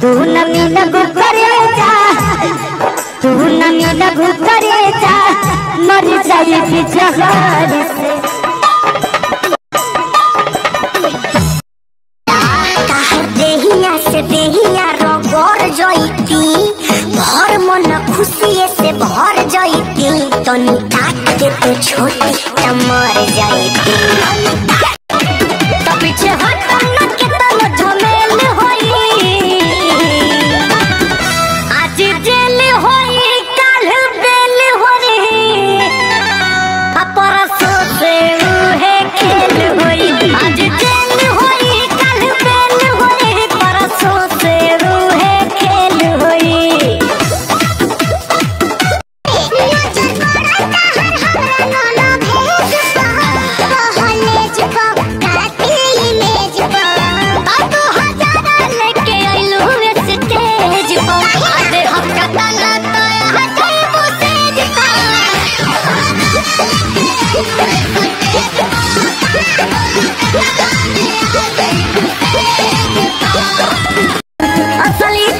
तू न मिलब करे जा। तू न मिलब करे जा। मर जाई बिजहर से। देहिया से खुशिये से भर काट दे तो छोटी मर जइती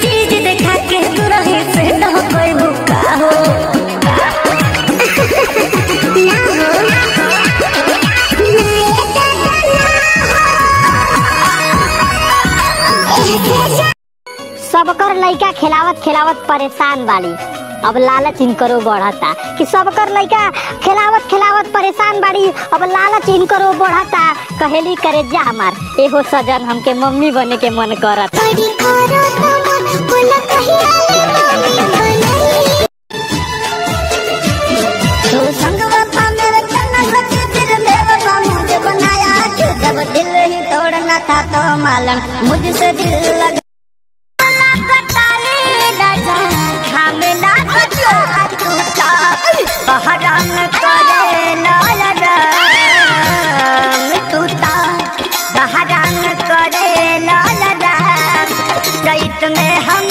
चीज़ देखा के भूखा हो सबकर लइका खिलावत खिलावत परेशान बाली। अब लालच इनकरो बढ़ता कि सबकर लइका खिलावत खिलावत परेशान बाड़ी अब लालच इनकरो बढ़ता, कहेली करे जा हमार। एगो सजन हमके मम्मी बने के मन करता। बड़ी तू मुझसे दिल लगा। में हम